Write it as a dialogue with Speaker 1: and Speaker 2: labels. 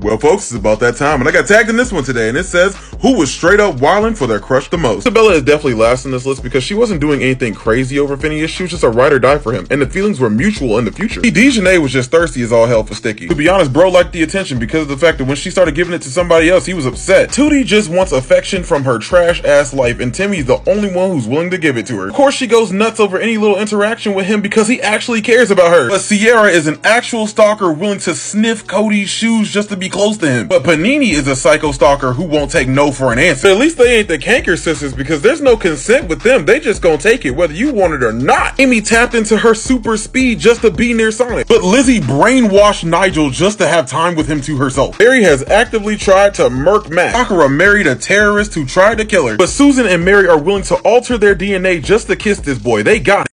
Speaker 1: Well, folks, it's about that time, and I got tagged in this one today, and it says, who was straight up wilding for their crush the most? Isabella is definitely last in this list because she wasn't doing anything crazy over Phineas. She was just a ride or die for him, and the feelings were mutual in the future. Dijonay was just thirsty as all hell for Sticky. To be honest, bro liked the attention because of the fact that when she started giving it to somebody else, he was upset. Tootie just wants affection from her trash ass life, and Timmy's the only one who's willing to give it to her. Of course, she goes nuts over any little interaction with him because he actually cares about her. But Sierra is an actual stalker willing to sniff Cody's shoes just to be close to him. But Panini is a psycho stalker who won't take no for an answer. But at least they ain't the Kanker sisters because there's no consent with them. They just gonna take it whether you want it or not. Amy tapped into her super speed just to be near Sonic. But Lizzie brainwashed Nigel just to have time with him to herself. Mary has actively tried to murk Matt. Sakura married a terrorist who tried to kill her. But Susan and Mary are willing to alter their DNA just to kiss this boy. They got it.